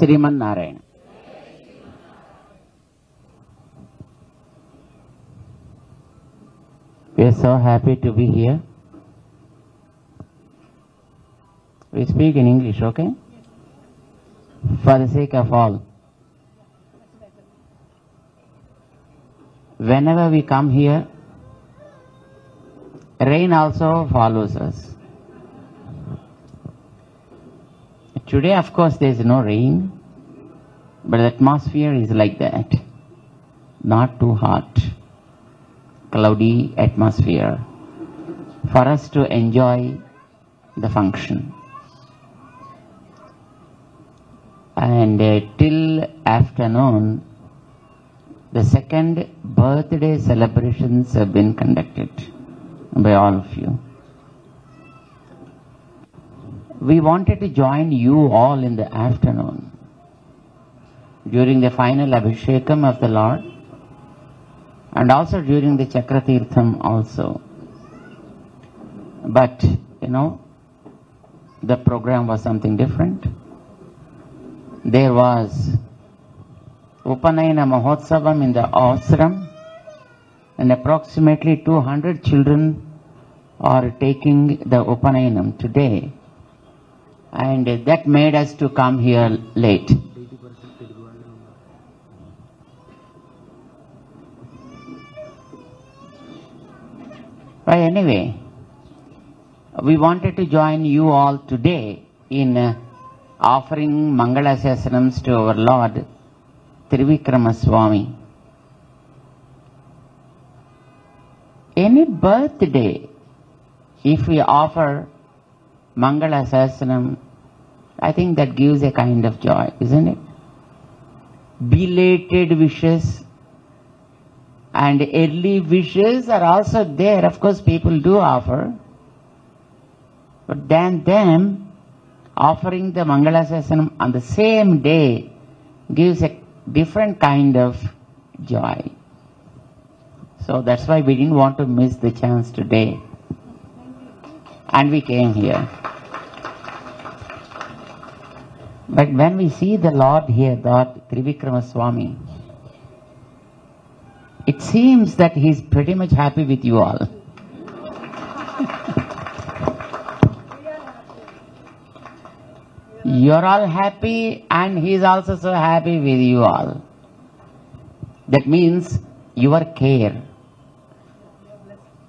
Narayana. We are so happy to be here. We speak in English, okay? For the sake of all. Whenever we come here, rain also follows us. Today, of course, there is no rain, but the atmosphere is like that. Not too hot, cloudy atmosphere for us to enjoy the function. And uh, till afternoon, the second birthday celebrations have been conducted by all of you. We wanted to join you all in the afternoon during the final Abhishekam of the Lord and also during the Chakratirtham also. But, you know, the program was something different. There was Upanayana Mahotsavam in the ashram and approximately 200 children are taking the Upanayanam today and that made us to come here late. But anyway, we wanted to join you all today in uh, offering Mangala Sasanams to our Lord Trivikrama Swami. Any birthday, if we offer Mangala Sasanam, I think that gives a kind of joy, isn't it? Belated wishes and early wishes are also there. Of course, people do offer. But then them offering the Mangala Sasanam on the same day gives a different kind of joy. So that's why we didn't want to miss the chance today. And we came here. But when we see the Lord here, Lord Trivikrama Swami, it seems that he's pretty much happy with you all. You're all happy and he's also so happy with you all. That means your care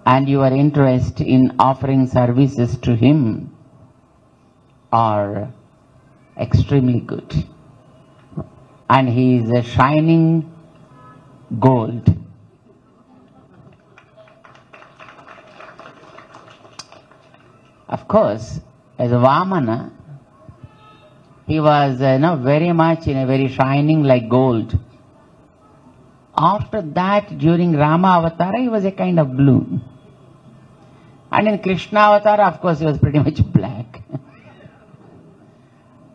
and your interest in offering services to him are extremely good. And he is a shining gold. Of course, as a Vamana, he was uh, you know, very much in a very shining like gold. After that, during Rama Avatara, he was a kind of blue. And in Krishna Avatara, of course, he was pretty much black.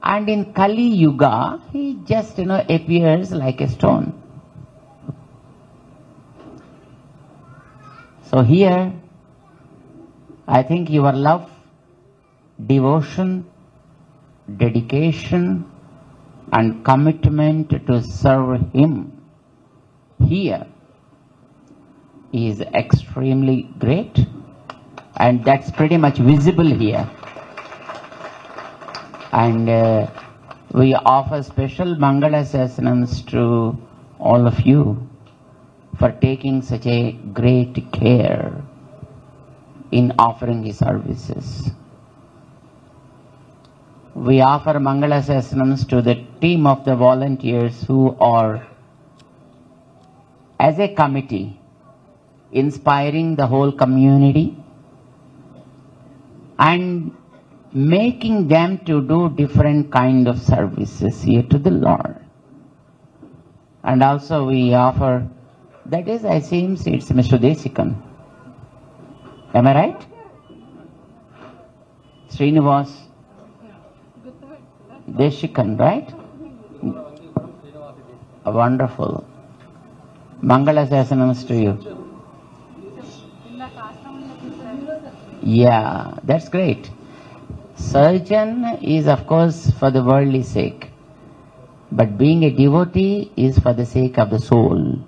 and in Kali Yuga, he just, you know, appears like a stone. So here, I think your love, devotion, dedication, and commitment to serve Him here is extremely great, and that's pretty much visible here. And uh, we offer special Mangala Sasanams to all of you for taking such a great care in offering his services. We offer Mangala Sasanams to the team of the volunteers who are, as a committee, inspiring the whole community and making them to do different kind of services here to the Lord. And also we offer, that is, I seems it's Mr. Desikam. Am I right? Srinivas Deshikan, right? A wonderful. Mangala Sasanams to you. Yeah, that's great. Surgeon is, of course, for the worldly sake. But being a devotee is for the sake of the soul.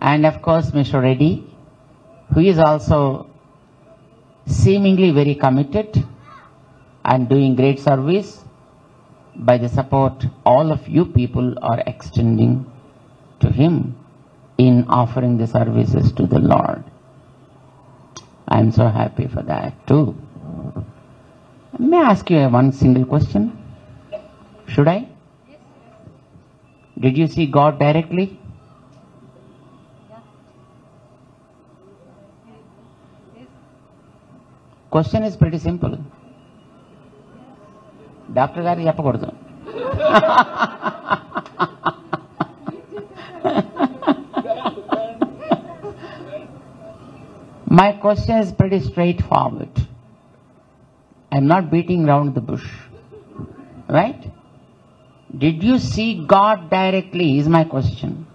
And of course, Mr. Reddy, who is also seemingly very committed and doing great service, by the support all of you people are extending to him in offering the services to the Lord. I am so happy for that too. May I ask you one single question? Should I? Did you see God directly? Question is pretty simple doctor గారు చెప్పకూడదు My question is pretty straightforward. I'm not beating around the bush. Right? Did you see God directly? Is my question.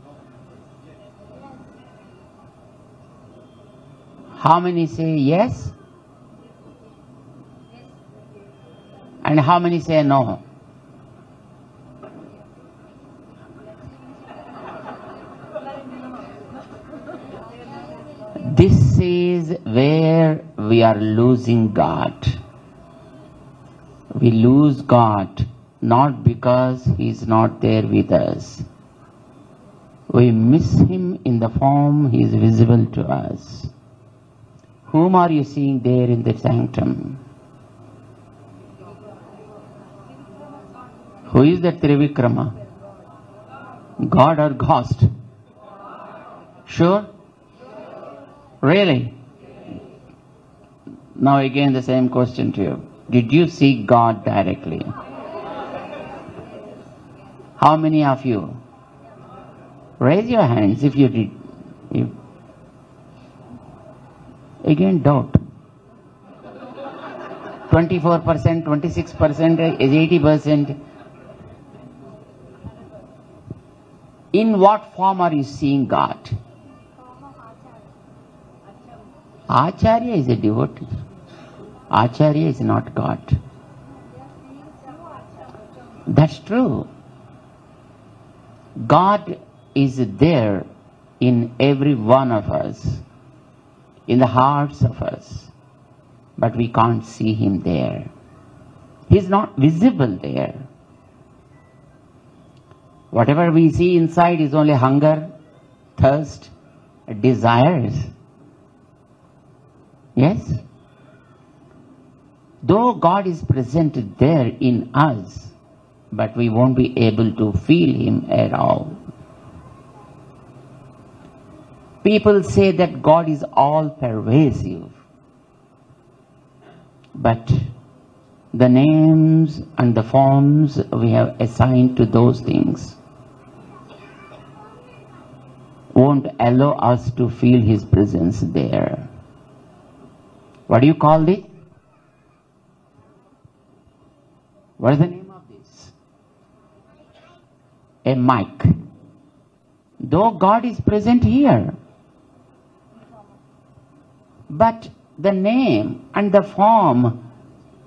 How many say yes? And how many say no? This is where we are losing God. We lose God not because He is not there with us. We miss Him in the form He is visible to us. Whom are you seeing there in the sanctum? Who is that Trivikrama? God or ghost? Sure? Really? Now again the same question to you. Did you see God directly? How many of you? Raise your hands if you did. If again doubt. 24%, 26%, 80%. In what form are you seeing God? Acharya is a devotee. Acharya is not God. That's true. God is there in every one of us, in the hearts of us, but we can't see Him there. He's not visible there. Whatever we see inside is only hunger, thirst, desires. Yes? Though God is present there in us, but we won't be able to feel Him at all. People say that God is all pervasive, but the names and the forms we have assigned to those things won't allow us to feel His presence there. What do you call it? What is the name of this? A mic. Though God is present here, but the name and the form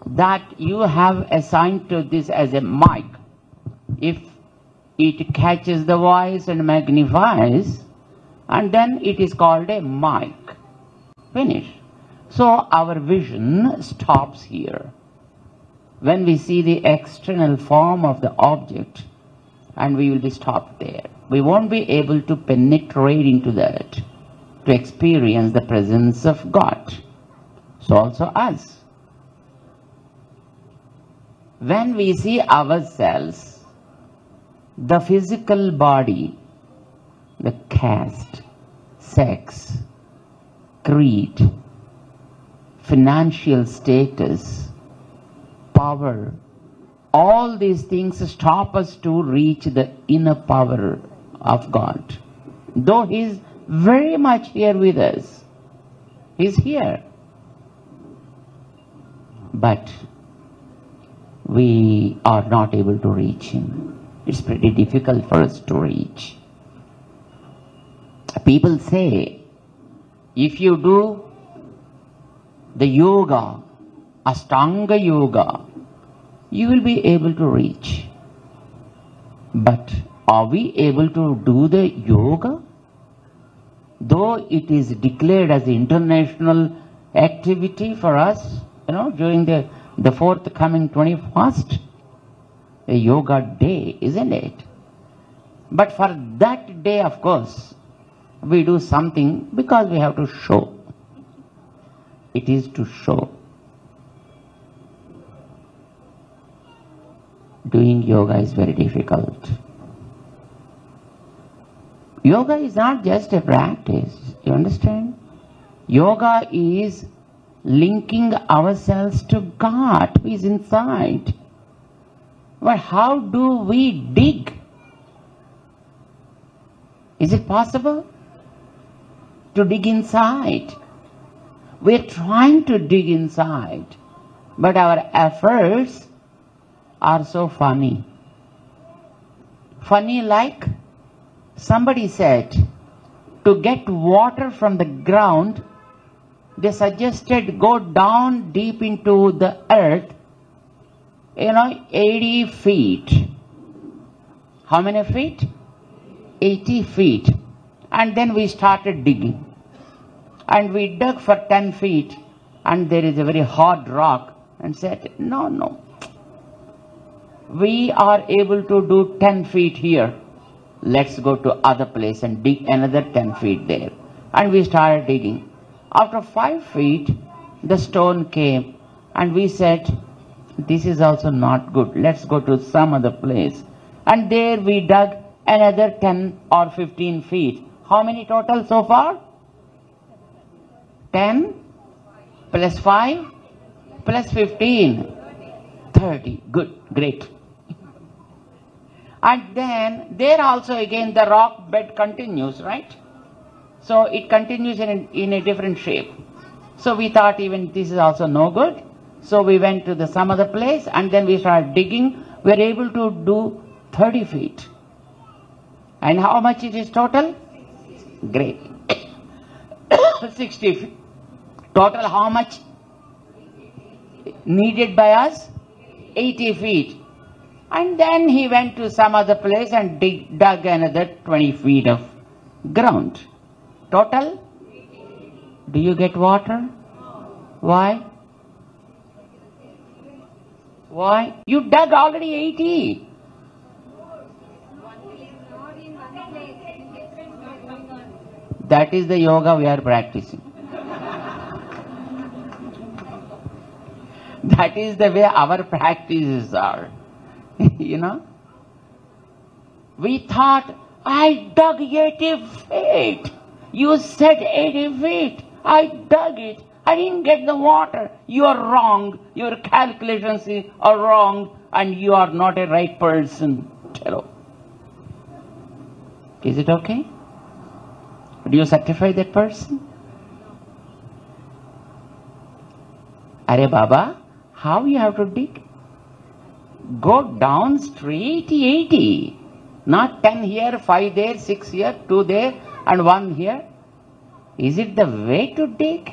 that you have assigned to this as a mic, if it catches the voice and magnifies, and then it is called a mic. Finish. So our vision stops here. When we see the external form of the object, and we will be stopped there. We won't be able to penetrate into that to experience the presence of God. So also us. When we see ourselves, the physical body, the caste, sex, creed, financial status, power, all these things stop us to reach the inner power of God. Though He is very much here with us, He's here. But we are not able to reach Him. It's pretty difficult for us to reach. People say, if you do the yoga, Astanga yoga, you will be able to reach. But are we able to do the yoga? Though it is declared as international activity for us, you know, during the, the forthcoming 21st, a yoga day, isn't it? But for that day, of course, we do something because we have to show. It is to show. Doing yoga is very difficult. Yoga is not just a practice, you understand? Yoga is linking ourselves to God who is inside. But how do we dig? Is it possible to dig inside? We're trying to dig inside, but our efforts are so funny. Funny like somebody said to get water from the ground, they suggested go down deep into the earth, you know, 80 feet. How many feet? 80 feet. And then we started digging. And we dug for 10 feet, and there is a very hard rock, and said, No, no. We are able to do 10 feet here. Let's go to other place and dig another 10 feet there. And we started digging. After 5 feet, the stone came, and we said, This is also not good. Let's go to some other place. And there we dug another 10 or 15 feet. How many total so far? 10 plus 5 plus 15. 30. Good, great. And then there also again the rock bed continues, right? So it continues in a, in a different shape. So we thought even this is also no good. So we went to the some other place and then we started digging. We were able to do 30 feet. And how much it is total? Great. 60 feet. Total how much? Needed by us? 80 feet. And then he went to some other place and dig, dug another 20 feet of ground. Total? Do you get water? Why? Why? You dug already 80. That is the yoga we are practicing. That is the way our practices are. you know? We thought, I dug 80 feet. You said 80 feet. I dug it. I didn't get the water. You are wrong. Your calculations are wrong and you are not a right person. Hello. Is it okay? Do you certify that person? Are Baba, how you have to dig? Go down straight 80. Not 10 here, 5 there, 6 here, 2 there, and 1 here. Is it the way to dig?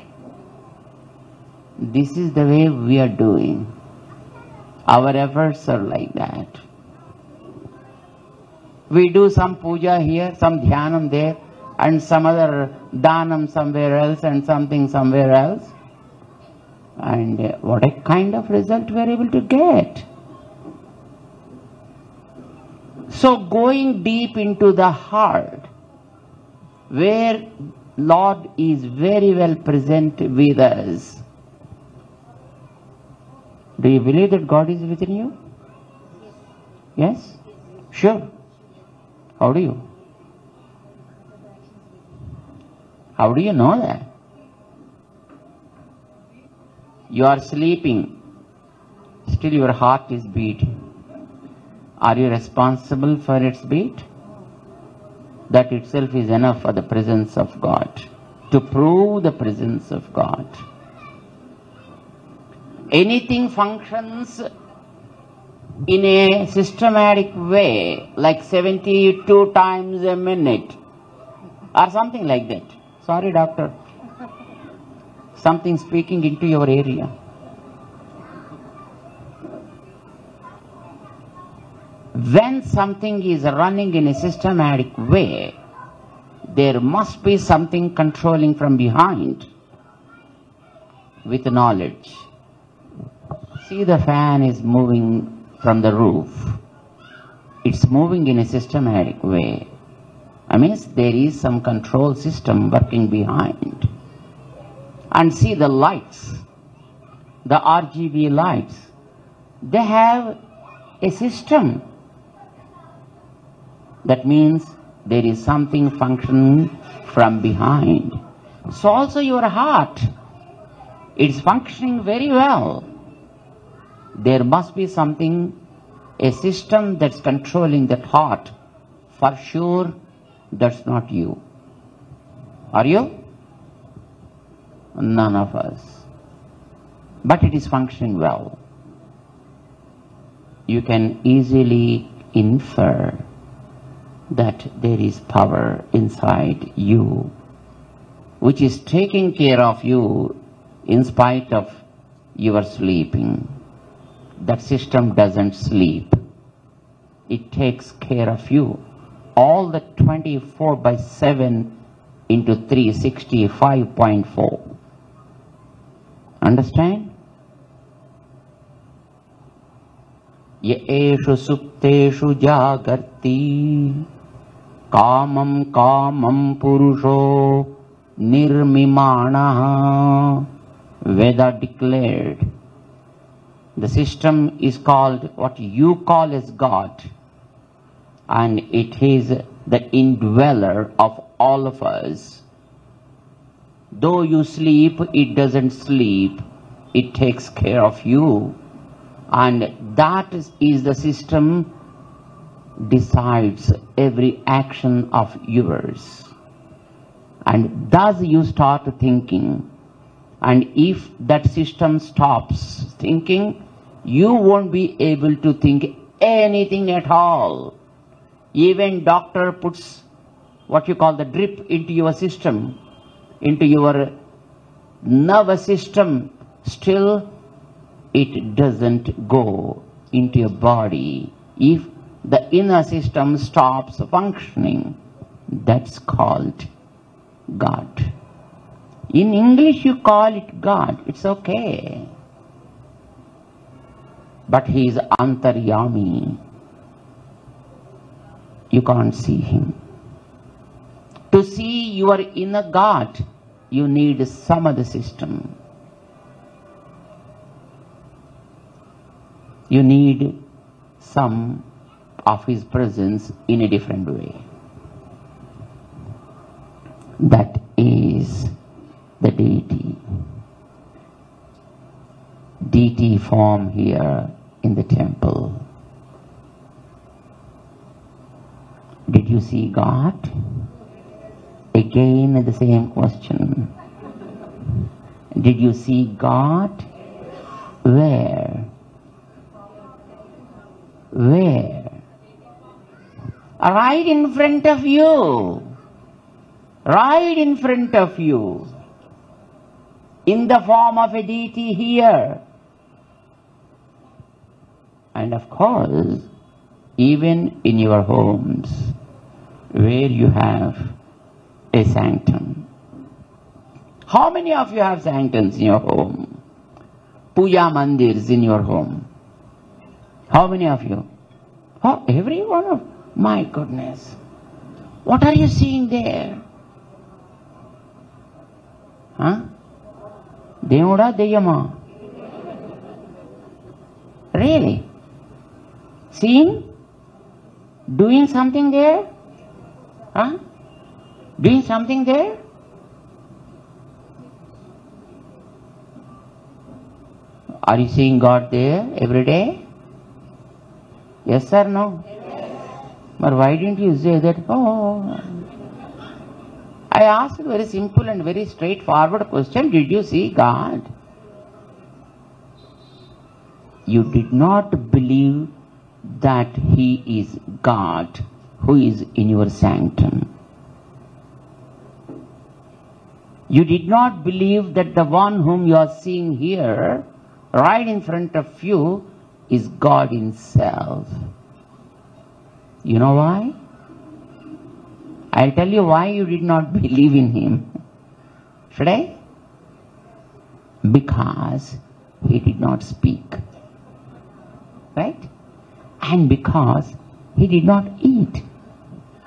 This is the way we are doing. Our efforts are like that. We do some puja here, some dhyanam there, and some other dhanam somewhere else, and something somewhere else. And what a kind of result we are able to get. So going deep into the heart, where Lord is very well present with us. Do you believe that God is within you? Yes? Sure. How do you? How do you know that? You are sleeping, still your heart is beating. Are you responsible for its beat? That itself is enough for the presence of God, to prove the presence of God. Anything functions in a systematic way, like 72 times a minute, or something like that. Sorry, doctor. Something speaking into your area. when something is running in a systematic way, there must be something controlling from behind with knowledge. See, the fan is moving from the roof. It's moving in a systematic way. I mean, there is some control system working behind. And see the lights, the RGB lights, they have a system. That means there is something functioning from behind. So also your heart, it's functioning very well. There must be something, a system that's controlling that heart. For sure, that's not you. Are you? None of us. But it is functioning well. You can easily infer that there is power inside you which is taking care of you in spite of your sleeping. That system doesn't sleep. It takes care of you. All the 24 by 7 into 365.4. Understand? य एषु सुप्तेषु जागर्ति कामं कामं पुरुषो निर्मिमाणः Veda declared the system is called what you call as God and it is the indweller of all of us. Though you sleep, it doesn't sleep. It takes care of you. And that is, the system decides every action of yours. And thus you start thinking. And if that system stops thinking, you won't be able to think anything at all. Even doctor puts what you call the drip into your system, into your nervous system, still it doesn't go into your body. If the inner system stops functioning, that's called God. In English you call it God, it's okay. But he is antaryami. You can't see him. To see your inner God, you need some other system. You need some of his presence in a different way. That is the deity. Deity form here in the temple. Did you see God? Again the same question. Did you see God? Where? Where? Right in front of you. Right in front of you. In the form of a deity here. And of course, even in your homes, where you have a sanctum. How many of you have sanctums in your home? Puja mandirs in your home. How many of you? Oh, every one of my goodness. What are you seeing there? Huh? Devuda Deyama. Really? Seeing? Doing something there? Huh? Doing something there? Are you seeing God there every day? Yes or no? But why didn't you say that? Oh. I asked a very simple and very straightforward question. Did you see God? You did not believe that He is God who is in your sanctum. You did not believe that the one whom you are seeing here, right in front of you, is God Himself. You know why? I'll tell you why you did not believe in him. Should I? Because he did not speak. Right? And because he did not eat.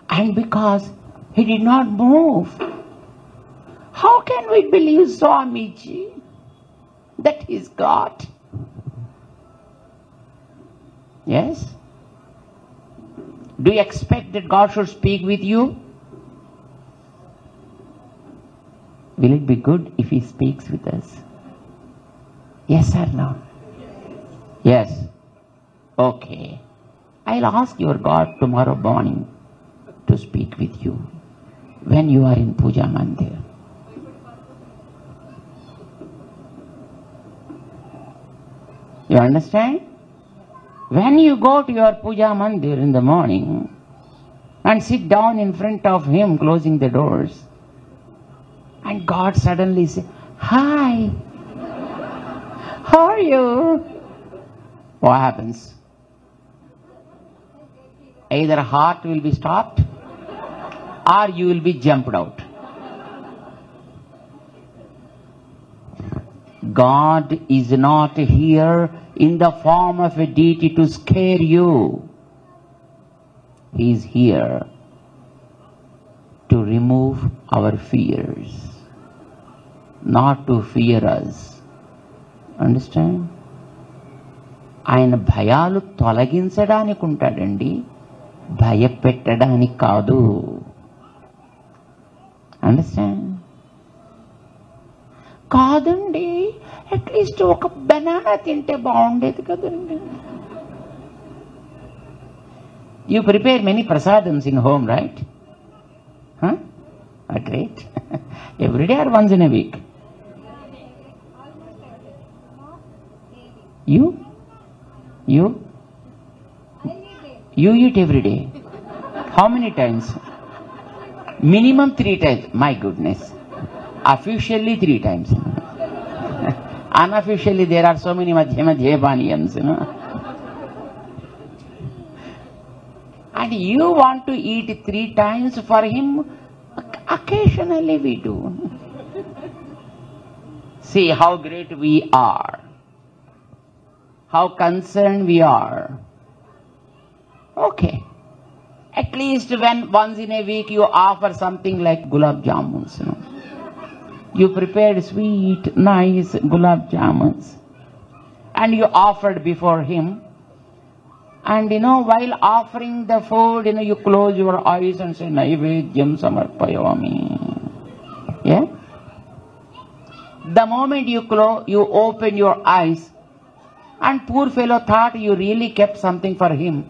And because he did not move. How can we believe Swamiji that he's God? Yes? Do you expect that God should speak with you? Will it be good if He speaks with us? Yes or no? Yes. Okay. I'll ask your God tomorrow morning to speak with you when you are in Puja Mandir. You understand? When you go to your puja mandir in the morning and sit down in front of him closing the doors, and God suddenly say, Hi, how are you? What happens? Either heart will be stopped or you will be jumped out. God is not here in the form of a deity to scare you. He is here to remove our fears, not to fear us. Understand? ఆయన భయాలు తొలగించడానికి ఉంటాడండి భయపెట్టడానికి కాదు understand కాదండి. At least ఒక banana తింటే బాగుండేది కదండి. You prepare many prasadams in home right at every everyday or once in a week you you you eat everyday how many times minimum three times my goodness officially three times. Unofficially, there are so many Madhya Madhya you know. And you want to eat three times for him? Occasionally we do. See how great we are. How concerned we are. Okay. At least when once in a week you offer something like gulab jamuns, you know. You prepared sweet, nice gulab jamuns and you offered before him. And you know, while offering the food, you know, you close your eyes and say, Naivedyam samarpayami. Yeah? The moment you close, you open your eyes, and poor fellow thought you really kept something for him,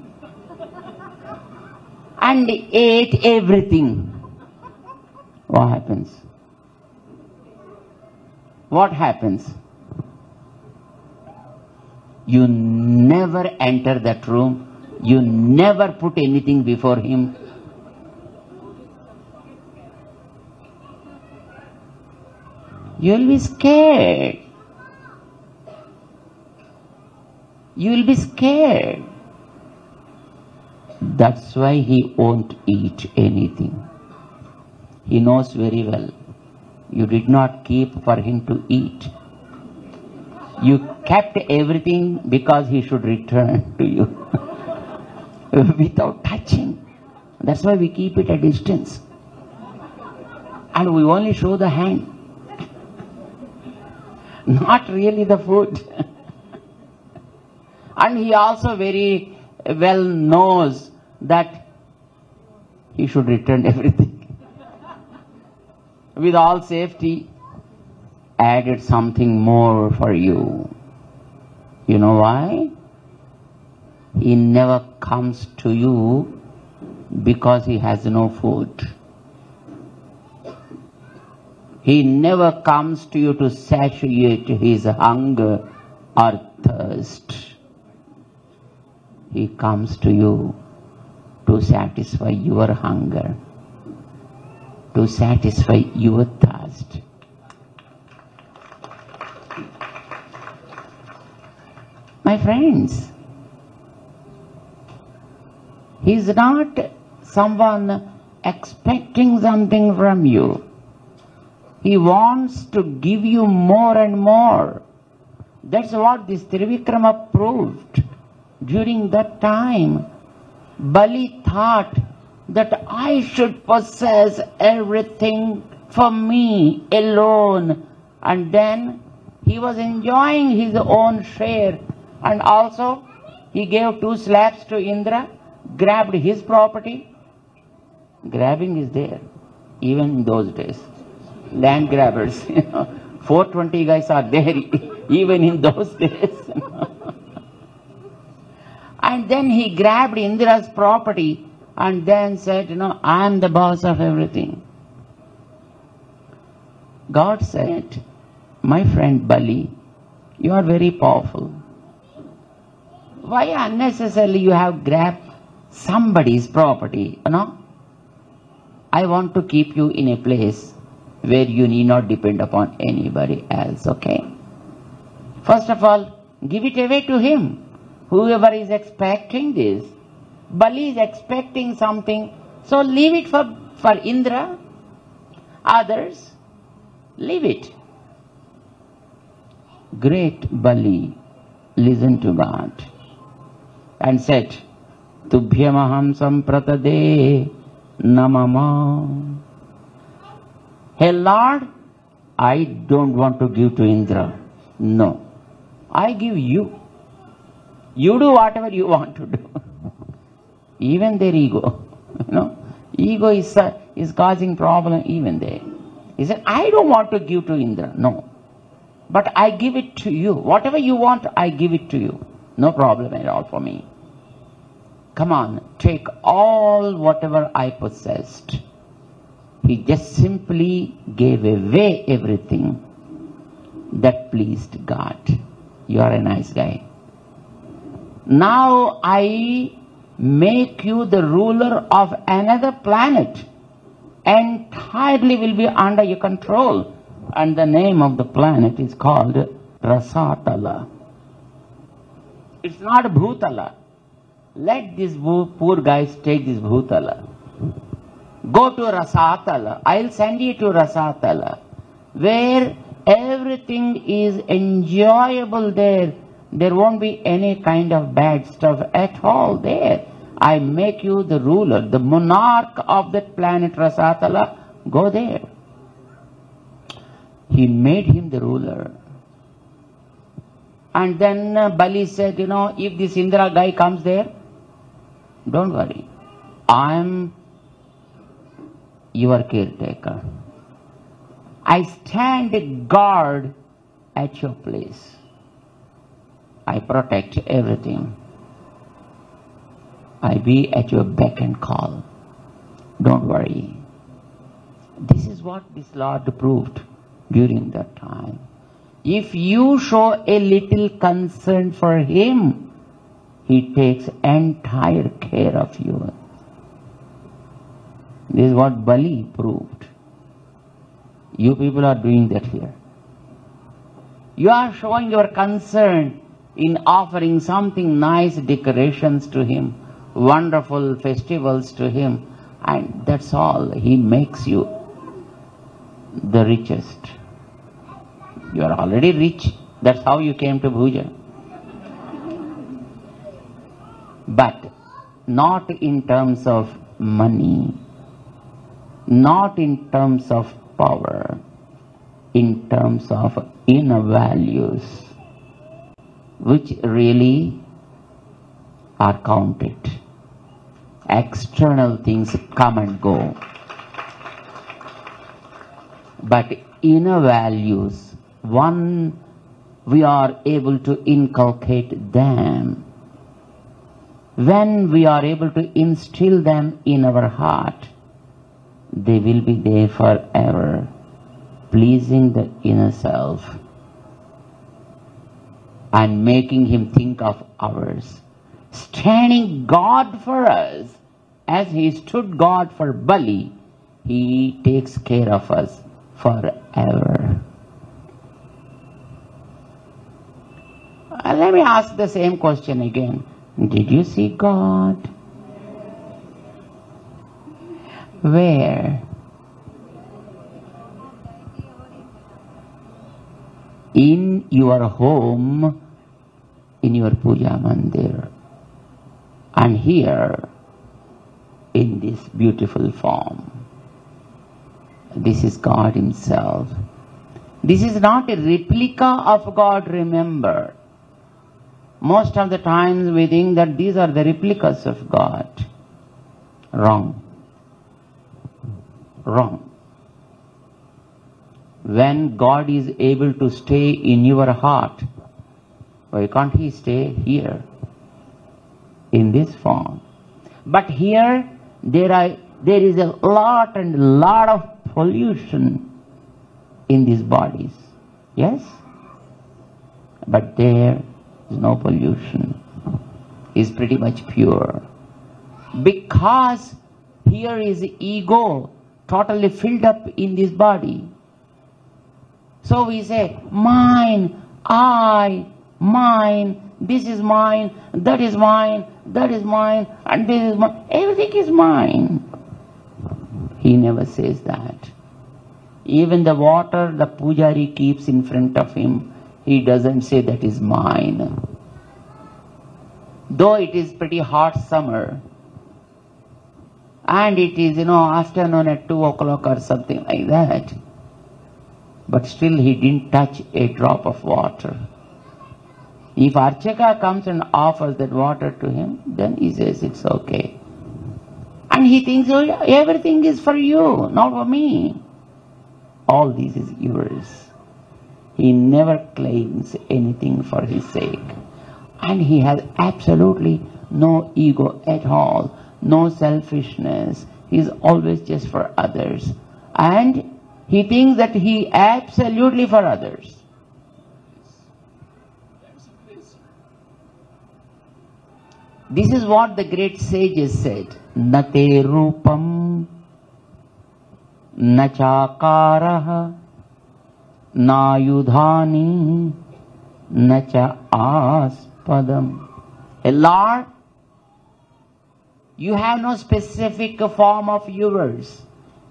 and ate everything. What happens? What happens? You never enter that room. You never put anything before him. You will be scared. You will be scared. That's why he won't eat anything. He knows very well. You did not keep for him to eat. You kept everything because he should return to you without touching. That's why we keep it at distance. And we only show the hand, not really the food. and he also very well knows that he should return everything with all safety, added something more for you. You know why? He never comes to you because he has no food. He never comes to you to satiate his hunger or thirst. He comes to you to satisfy your hunger to satisfy your thirst. My friends, He's not someone expecting something from you. He wants to give you more and more. That's what this Trivikrama proved. During that time, Bali thought that I should possess everything for me alone. And then he was enjoying his own share. And also, he gave two slaps to Indra, grabbed his property. Grabbing is there, even in those days. Land grabbers, you know. 420 guys are there even in those days. and then he grabbed Indra's property and then said, you know, I am the boss of everything. God said, my friend Bali, you are very powerful. Why unnecessarily you have grabbed somebody's property, you know? I want to keep you in a place where you need not depend upon anybody else, okay? First of all, give it away to him. Whoever is expecting this, Bali is expecting something, so leave it for, for Indra. Others, leave it. Great Bali listened to God and said, Tubhyamaham sampratade namama. Hey Lord, I don't want to give to Indra. No. I give you. You do whatever you want to do. even their ego. You know, ego is, uh, is causing problem even there. He said, I don't want to give to Indra. No. But I give it to you. Whatever you want, I give it to you. No problem at all for me. Come on, take all whatever I possessed. He just simply gave away everything that pleased God. You are a nice guy. Now I make you the ruler of another planet. Entirely will be under your control. And the name of the planet is called Rasatala. It's not Bhutala. Let these poor guys take this Bhutala. Go to Rasatala. I'll send you to Rasatala, where everything is enjoyable there. There won't be any kind of bad stuff at all there. I make you the ruler, the monarch of that planet Rasatala. Go there. He made him the ruler. And then uh, Bali said, you know, if this Indra guy comes there, don't worry. I'm your caretaker. I stand guard at your place. I protect everything. I be at your beck and call. Don't worry. This is what this Lord proved during that time. If you show a little concern for Him, He takes entire care of you. This is what Bali proved. You people are doing that here. You are showing your concern in offering something nice decorations to Him, wonderful festivals to Him, and that's all. He makes you the richest. You are already rich. That's how you came to Bhooja. But not in terms of money, not in terms of power, in terms of inner values, which really are counted. External things come and go. But inner values, one we are able to inculcate them. When we are able to instill them in our heart, they will be there forever, pleasing the inner self and making him think of ours. Standing God for us, as he stood God for Bali, he takes care of us forever. Uh, let me ask the same question again. Did you see God? Where? In your home, in your puja mandir, and here in this beautiful form. This is God Himself. This is not a replica of God, remember. Most of the times we think that these are the replicas of God. Wrong. Wrong. When God is able to stay in your heart, why can't He stay here in this form? But here there are there is a lot and lot of pollution in these bodies. Yes? But there is no pollution. Is pretty much pure. Because here is ego totally filled up in this body. So we say, mine, I, mine, this is mine, that is mine, that is mine, and this is mine. Everything is mine. He never says that. Even the water the pujari keeps in front of him, he doesn't say that is mine. Though it is pretty hot summer, and it is, you know, afternoon at 2 o'clock or something like that, but still he didn't touch a drop of water. If Archaka comes and offers that water to him, then he says it's okay. And he thinks oh, everything is for you, not for me. All this is yours. He never claims anything for his sake. And he has absolutely no ego at all, no selfishness. He is always just for others. And he thinks that he absolutely for others. This is what the great sages said. Nate rupam nachakaraha nayudhani nacha aspadam. A Lord, you have no specific form of yours.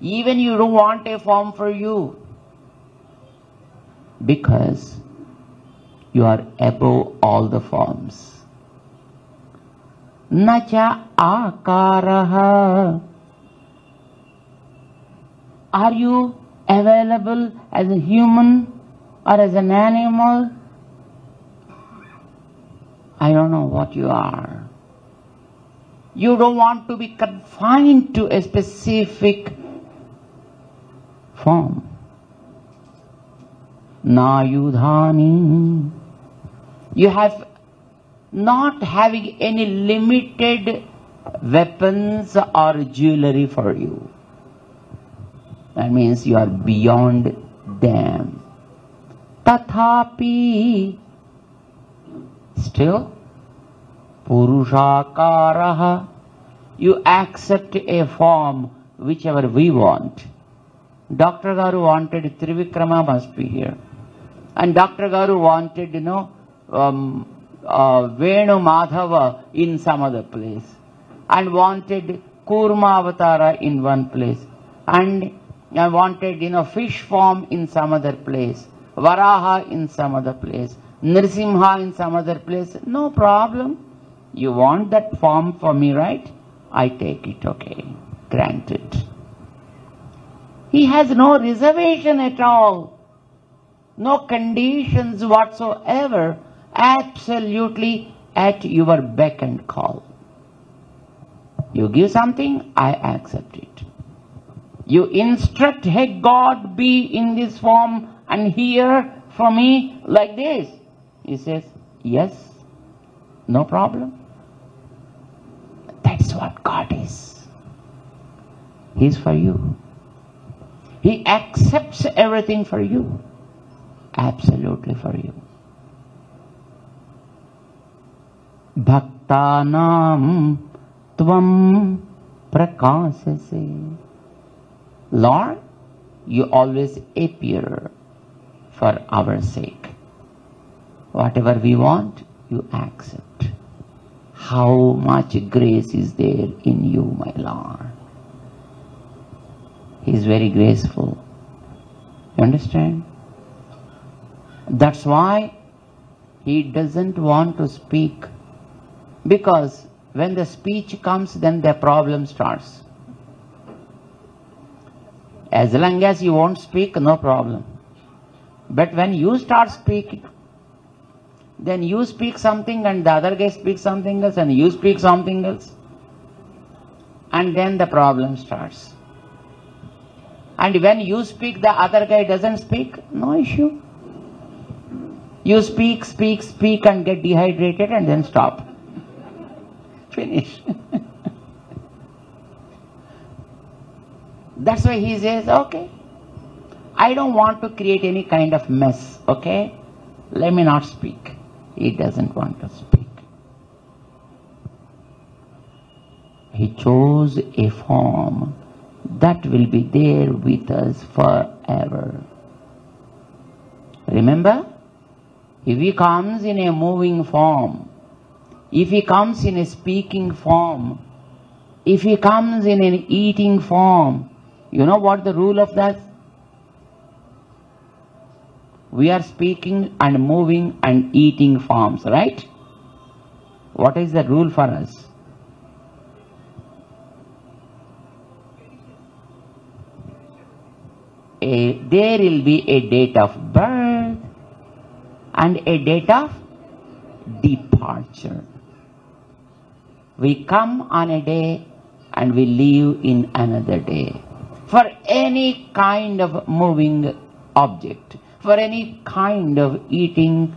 Even you don't want a form for you. Because you are above all the forms. न च आकार। Are you available as a human or as an animal I don't know what you are you don't want to be confined to a specific form नायुधानी you have not having any limited weapons or jewelry for you. That means you are beyond them. Tathapi, still, Purushakaraha, you accept a form whichever we want. Dr. Garu wanted Trivikrama must be here. And Dr. Garu wanted, you know, um, uh, Venu Madhava in some other place and wanted Kurma Avatara in one place and I wanted, you know, fish form in some other place, Varaha in some other place, Nrsimha in some other place. No problem. You want that form for me, right? I take it, okay. Granted. He has no reservation at all, no conditions whatsoever absolutely at your beck and call. You give something, I accept it. You instruct, hey God, be in this form and here for me like this. He says, yes, no problem. That's what God is. He's for you. He accepts everything for you. Absolutely for you. भक्तानाम त्वम प्रकाश से Lord, you always appear for our sake. Whatever we want, you accept. How much grace is there in you, my Lord? he is very graceful. You understand? That's why he doesn't want to speak. because when the speech comes, then the problem starts. As long as you won't speak, no problem. But when you start speaking, then you speak something and the other guy speaks something else and you speak something else. And then the problem starts. And when you speak, the other guy doesn't speak, no issue. You speak, speak, speak and get dehydrated and then stop. Finish. That's why he says, okay, I don't want to create any kind of mess, okay? Let me not speak. He doesn't want to speak. He chose a form that will be there with us forever. Remember? If he comes in a moving form, if he comes in a speaking form, if he comes in an eating form, you know what the rule of that? We are speaking and moving and eating forms, right? What is the rule for us? A, there will be a date of birth and a date of departure. We come on a day and we leave in another day. For any kind of moving object, for any kind of eating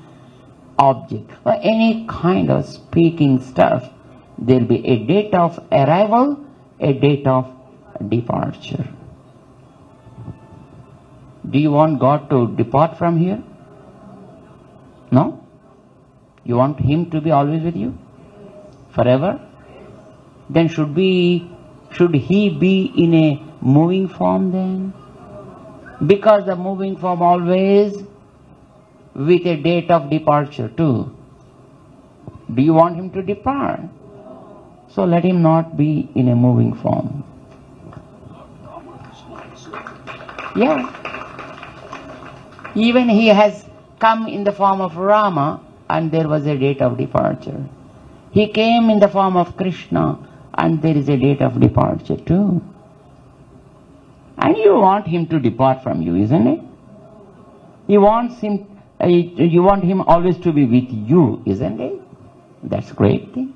object, for any kind of speaking stuff, there will be a date of arrival, a date of departure. Do you want God to depart from here? No? You want Him to be always with you? Forever? Then should we should He be in a moving form then? Because the moving form always with a date of departure too. Do you want Him to depart? So let Him not be in a moving form. Yeah. Even He has come in the form of Rama and there was a date of departure. He came in the form of Krishna and there is a date of departure too. And you want him to depart from you, isn't it? You want him, uh, you want him always to be with you, isn't it? That's great thing.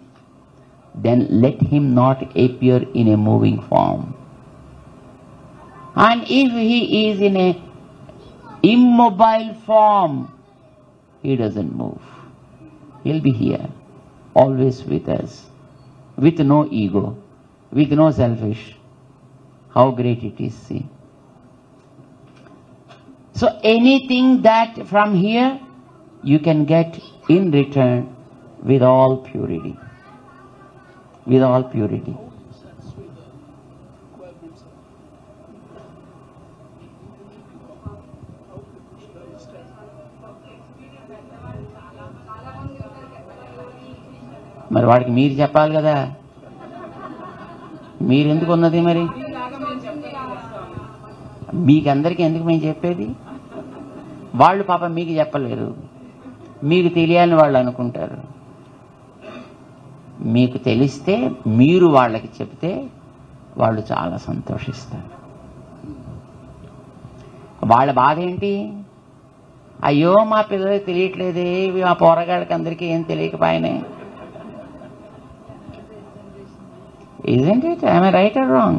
Then let him not appear in a moving form. And if he is in a immobile form, he doesn't move. He'll be here, always with us, with no ego, with no selfish. How great it is, see. So anything that from here you can get in return with all purity. With all purity. మరి వాడికి మీరు చెప్పాలి కదా. మీరు ఎందుకు ఉన్నది మరి? మీకందరికీ ఎందుకు మేము చెప్పేది? వాళ్ళు పాప మీకు చెప్పలేరు. మీకు తెలియాలని వాళ్ళు అనుకుంటారు. మీకు తెలిస్తే మీరు వాళ్ళకి చెప్తే వాళ్ళు చాలా సంతోషిస్తారు. వాళ్ళ బాధ ఏంటి? అయ్యో మా పిల్లలకి తెలియట్లేదే మా పోరగాళ్ళకి అందరికీ ఏం తెలియకపోయినాయి Isn't it? Am I right or wrong?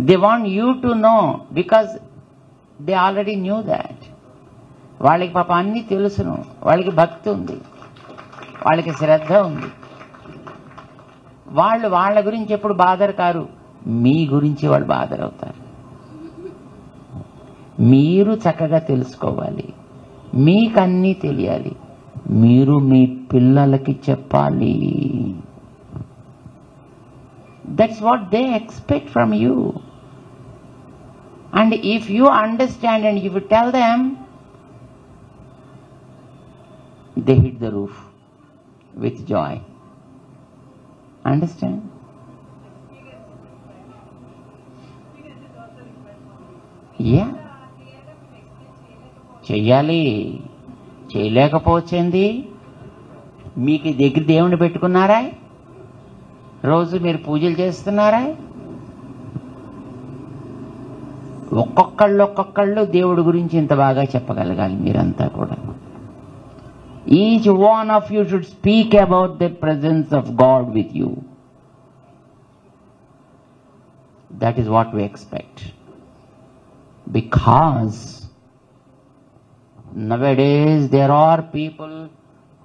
They want you to know because they already knew that. వాళ్ళకి పాప అన్నీ తెలుసును. వాళ్ళకి భక్తి ఉంది. వాళ్ళకి శ్రద్ధ ఉంది. వాళ్ళు వాళ్ళ గురించి ఎప్పుడు బాధరు కారు మీ గురించి వాళ్ళు బాధరవుతారు మీరు చక్కగా తెలుసుకోవాలి. మీకన్నీ తెలియాలి. మీరు మీ పిల్లలకి చెప్పాలి. That's what they expect from you and if you understand and you tell them they hit the roof with joy understand yeah చెయ్యాలి. చేయలేకపోవచ్చింది? మీకు దగ్గర దేవుని పెట్టుకున్నారా? రోజు మీరు పూజలు చేస్తున్నారా ఒక్కొక్కళ్ళు ఒక్కొక్కళ్ళు దేవుడి గురించి ఇంత బాగా చెప్పగలగాలి మీరంతా కూడా each one of you should speak about the presence of God with you that is what we expect because nowadays there are people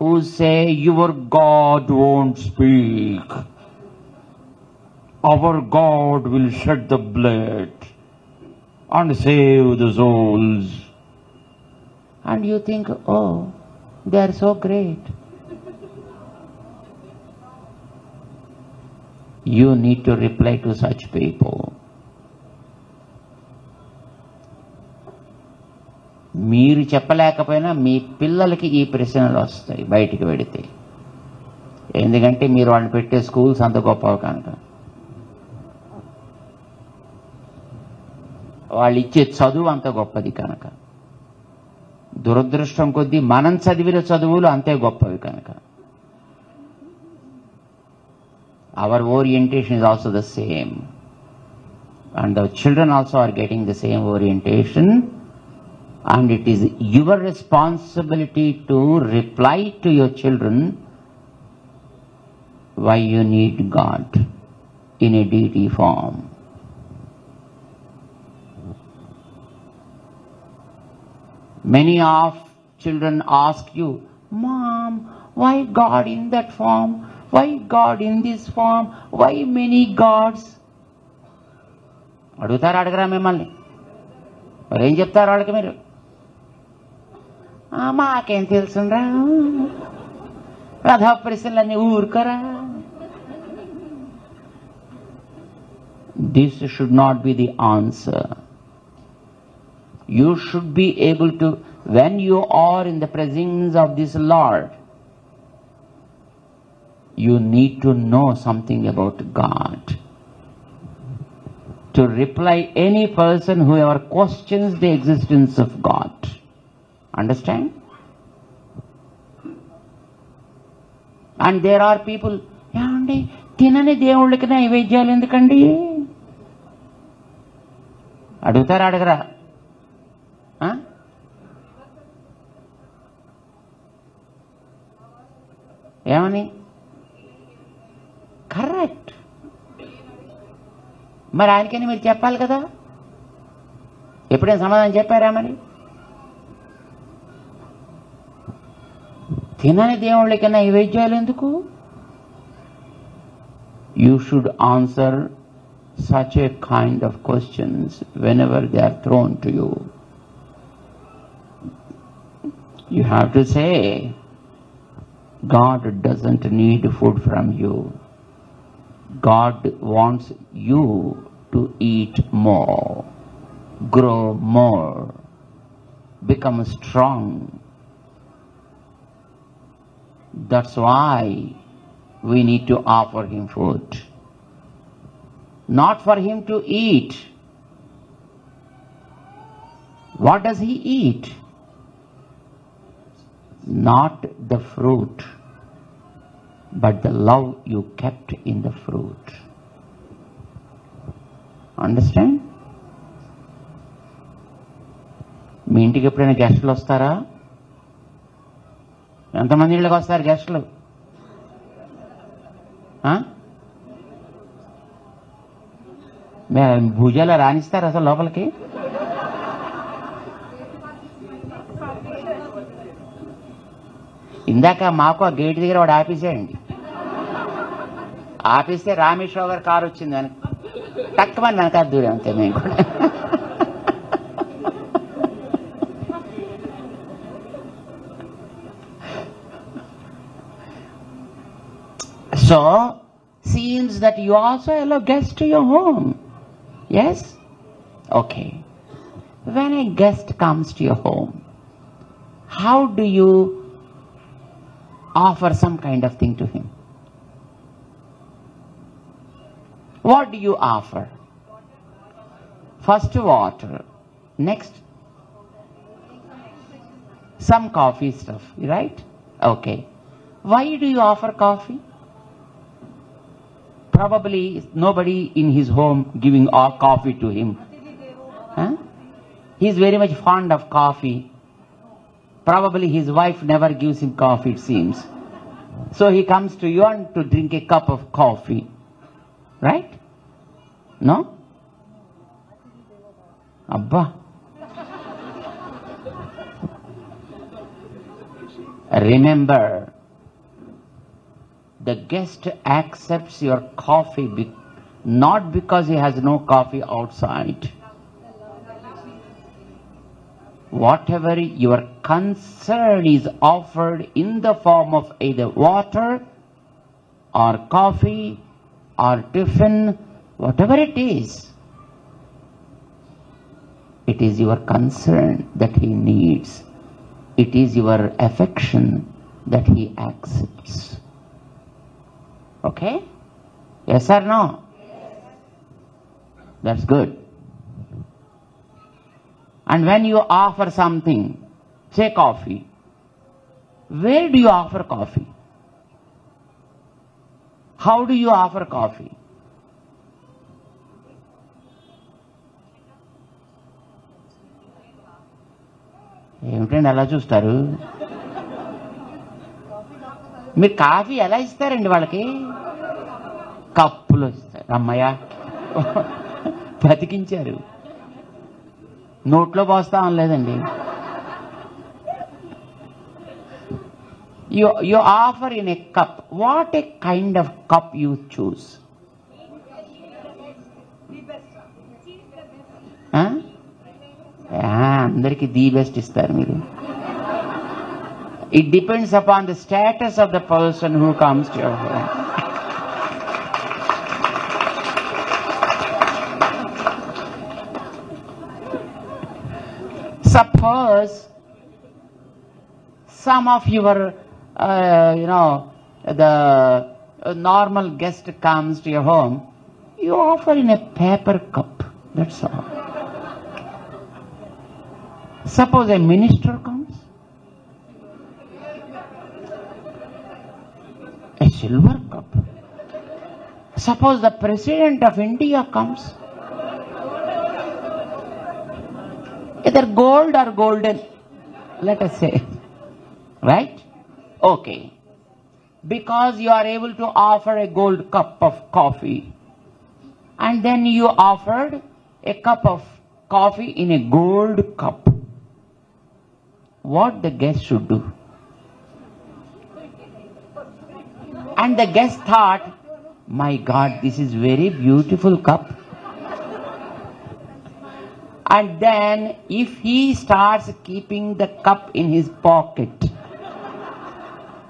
who say your God won't speak. Our God will shed the blood and save the souls. And you think, oh, they are so great. You need to reply to such people. మీరు చెప్పలేకపోయినా మీ పిల్లలకి ఈ ప్రశ్నలు వస్తాయి బయటికి పెడితే ఎందుకంటే మీరు వాళ్ళని పెట్టే స్కూల్స్ అంత గొప్పవి కనుక వాళ్ళు ఇచ్చే చదువు అంత గొప్పది కనుక. దురదృష్టం కొద్దీ మనం చదివిన చదువులు అంతే గొప్పవి కనుక. Our orientation is also the same and the children also are getting the same orientation and it is your responsibility to reply to your children why you need God in a deity form Many of children ask you, Mom, why God in that form? Why God in this form? Why many gods? అడుగుతారా అడగరా మిమ్మల్ని మరి ఏం చెప్తారు వాళ్ళకి మీరు మాకేం తెలుసురా రథ ప్రశ్నలన్నీ ఊరుకరా this should not be the answer you should be able to, when you are in the presence of this Lord, you need to know something about God. To reply any person who ever questions the existence of God. Understand? And there are people, ఏమండి తినని దేవుళ్ళకి నైవేద్యాలు ఎందుకండి అడుగుతారా అడగరా ఏమని correct మరి ఆయనకని మీరు చెప్పాలి కదా? ఎప్పుడైనా సమాధానం చెప్పారా మరి? తినని దేవుళ్ళకైనా ఈ వైద్యాలు ఎందుకు? You should answer such a kind of questions whenever they are thrown to you. You have to say, God doesn't need food from you. God wants you to eat more, grow more, become strong. That's why we need to offer Him food. Not for Him to eat. What does He eat? Not the fruit but the love you kept in the fruit understand మీ ఇంటికి ఎప్పుడైనా గెస్టులు వస్తారా? ఎంతమంది ఇళ్ళకి వస్తారు గెస్టులు? భుజాల రాణిస్తారు అసలు లోపలికి? ఇందాక మాకు ఆ గేట్ దగ్గర వాడు ఆపేసాడండి ఆపేస్తే రామేశ్వరరావు గారి కారు వచ్చింది వెనక తక్కువ వెనక దూరం అంతే మేము కూడా So, seems that you also allow guests to your home. Yes? Okay. When a guest comes to your home, how do you offer some kind of thing to him? What do you offer? First water. Next. Some coffee stuff, right? Okay. Why do you offer coffee? Probably nobody in his home giving coffee to him. Huh? He is very much fond of coffee. Probably his wife never gives him coffee, it seems. So he comes to you and to drink a cup of coffee. Right? No? Abba. Remember, the guest accepts your coffee be- not because he has no coffee outside. Whatever your concern is offered in the form of either water or coffee or tiffin, whatever it is, it is your concern that he needs. It is your affection that he accepts. Okay? Yes or no? Yes. That's good. And when you offer something, say coffee, where do you offer coffee? How do you offer coffee? ఏమిటండి అలా చూస్తారు మీరు కాఫీ ఎలా ఇస్తారండి వాళ్ళకి కప్పులు ఇస్తారు అమ్మయ్య బతికించారు నోట్లో పోస్తా అనలేదండి. You you offer in a cup what a kind of cup you choose అందరికి ది బెస్ట్ ఇస్తారు మీరు. It depends upon the status of the person who comes to your Suppose some of your, uh, you know, the uh, normal guest comes to your home, you offer in a paper cup. That's all. Suppose a minister comes, a silver cup. Suppose the president of India comes, either gold or golden, let us say. Right? Okay. Because you are able to offer a gold cup of coffee, and then you offered a cup of coffee in a gold cup. What the guest should do? And the guest thought, my God, this is very beautiful cup and then if he starts keeping the cup in his pocket,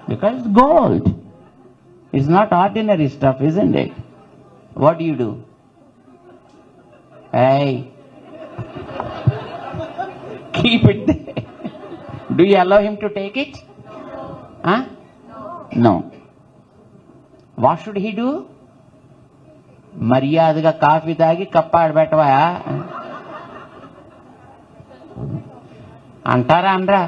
because it's gold. It's not ordinary stuff, isn't it? What do you do? Hey, keep it there. do you allow him to take it? Huh? No. What should he do? ಮರ್ಯಾದಗ coffee ತಾಗಿ ಕಪ್ಪಾಡ್ಬೇಟವಾ అంటారా అనరా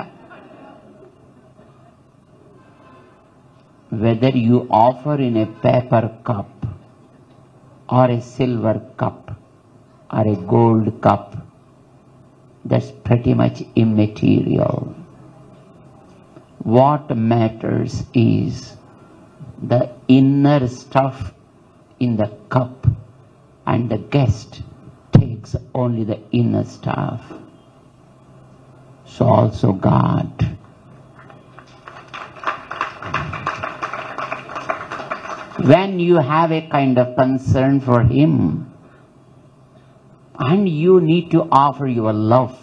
whether you offer in a paper cup or a silver cup or a gold cup, that's pretty much immaterial. What matters is the inner stuff in the cup, and the guest takes only the inner stuff. So also God. When you have a kind of concern for Him, and you need to offer your love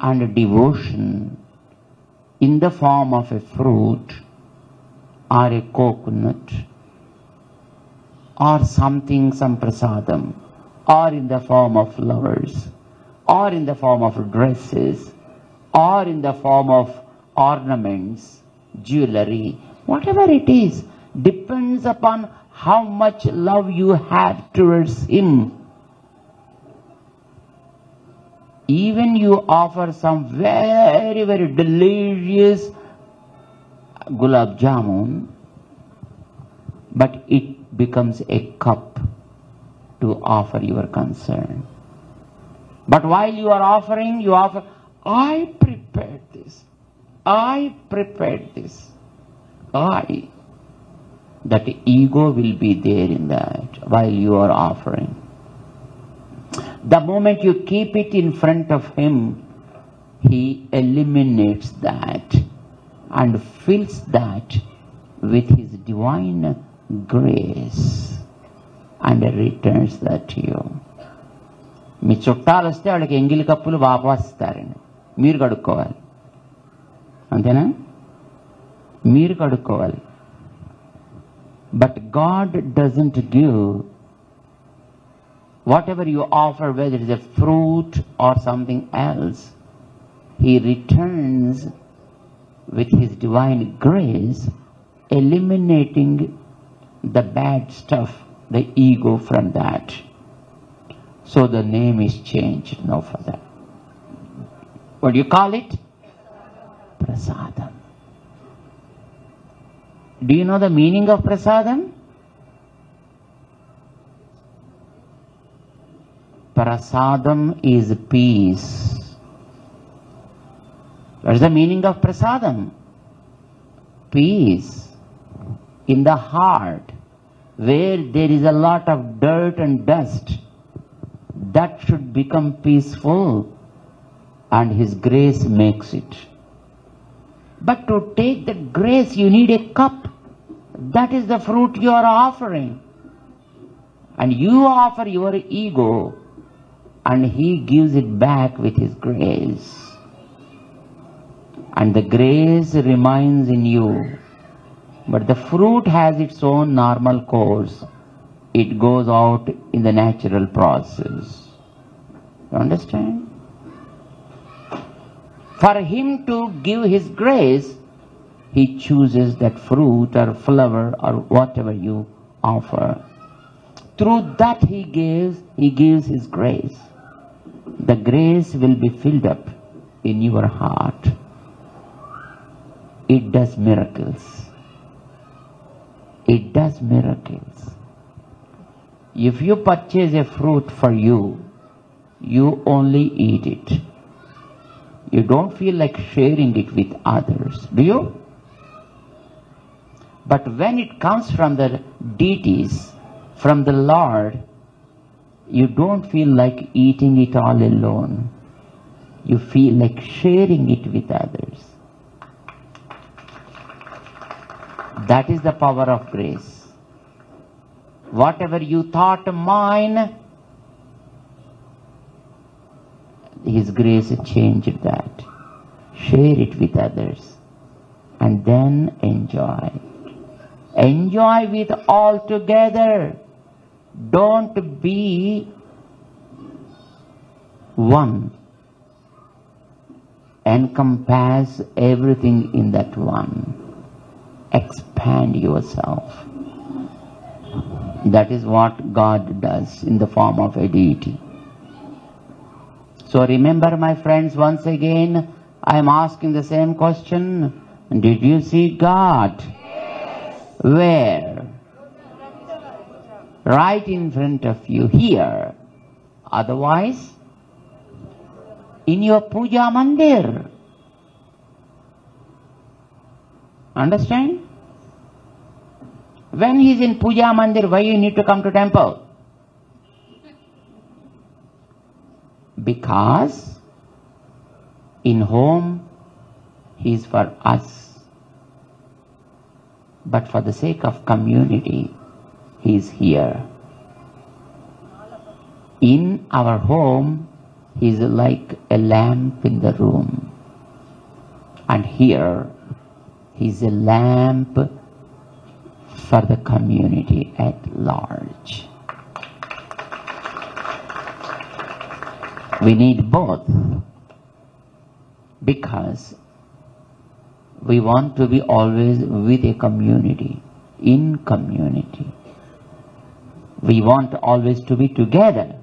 and devotion in the form of a fruit or a coconut or something, some prasadam, or in the form of flowers, or in the form of dresses, or in the form of ornaments, jewelry, whatever it is, depends upon how much love you have towards Him. even you offer some very, very delicious gulab jamun, but it becomes a cup to offer your concern. But while you are offering, you offer, I prepared this. I prepared this. I. That ego will be there in that while you are offering. The moment you keep it in front of him, he eliminates that and fills that with his divine grace and returns that to you. మీ చుట్టాలు వస్తే వాళ్ళకి ఎంగిలి కప్పులు వాపాసిస్తారండి మీరు కడుక్కోవాలి. అంతేనా? మీరు కడుక్కోవాలి. But God doesn't give whatever you offer whether it is a fruit or something else he returns with his divine grace eliminating the bad stuff the ego from that So the name is changed now for that. What do you call it? Prasadam. Do you know the meaning of prasadam? Prasadam is peace. What is the meaning of prasadam? Peace in the heart where there is a lot of dirt and dust. That should become peaceful and His grace makes it. But to take that grace, you need a cup. That is the fruit you are offering. And you offer your ego and he gives it back with his grace. And the grace remains in you. But the fruit has its own normal course. It goes out in the natural process. You understand? For him to give his grace, he chooses that fruit or flower or whatever you offer. Through that he gives, he gives his grace the grace will be filled up in your heart. It does miracles. It does miracles. If you purchase a fruit for you, you only eat it. You don't feel like sharing it with others, do you? But when it comes from the deities, from the Lord, you don't feel like eating it all alone. You feel like sharing it with others. That is the power of grace. Whatever you thought mine, His grace changed that. Share it with others and then enjoy. Enjoy with all together. Don't be one. Encompass everything in that one. Expand yourself. That is what God does in the form of a deity. So remember, my friends, once again, I am asking the same question. Did you see God? Where? Right in front of you, here. Otherwise, in your puja mandir. Understand? When he is in puja mandir, why you need to come to temple? Because in home he is for us. But for the sake of community, he is here. In our home, he is like a lamp in the room. And here, he is a lamp for the community at large. We need both because we want to be always with a community, in community. We want always to be together.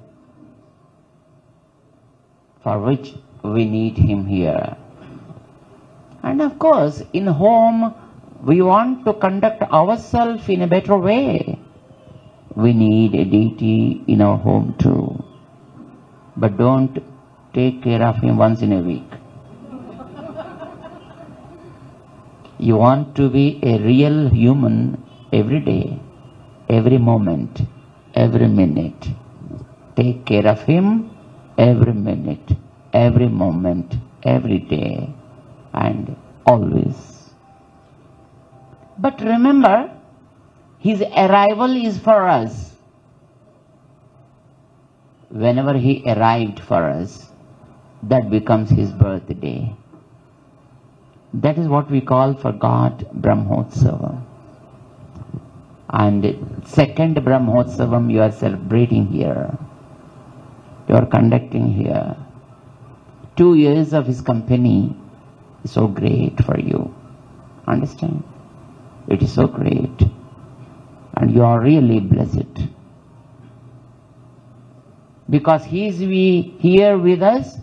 for which we need Him here. And of course, in home, we want to conduct ourselves in a better way. We need a deity in our home too. But don't take care of him once in a week. You want to be a real human every day, every moment, every minute. Take care of him every minute, every moment, every day, and always. But remember, his arrival is for us. Whenever he arrived for us, that becomes his birthday. That is what we call for God Brahmotsava. And second Brahmotsavam you are celebrating here. You are conducting here. Two years of his company is so great for you. Understand? It is so great. And you are really blessed. Because he is we here with us,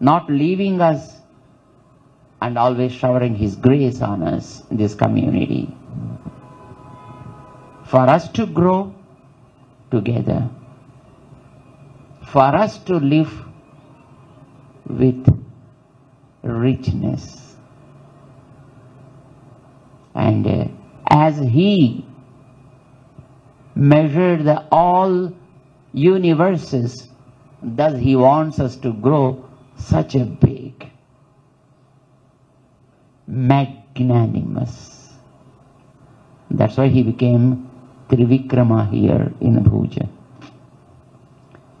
not leaving us and always showering His grace on us in this community. For us to grow together, for us to live with richness. And uh, as He measured the all universes, thus He wants us to grow such a big magnanimous. That's why he became Trivikrama here in Bhooja.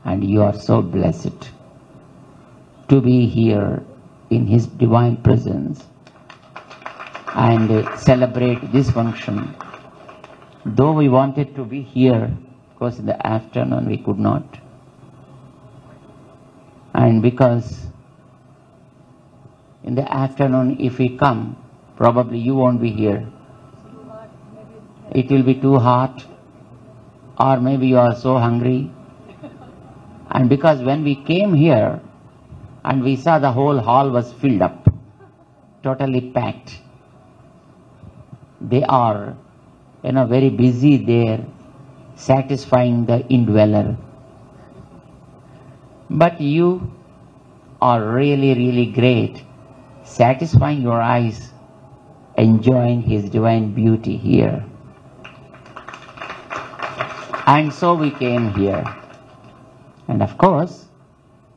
And you are so blessed to be here in his divine presence and celebrate this function. Though we wanted to be here, because in the afternoon we could not. And because in the afternoon if we come, probably you won't be here. It will be too hot, or maybe you are so hungry. And because when we came here and we saw the whole hall was filled up, totally packed, they are, you know, very busy there, satisfying the indweller. But you are really, really great satisfying your eyes, enjoying His divine beauty here. And so we came here. And of course,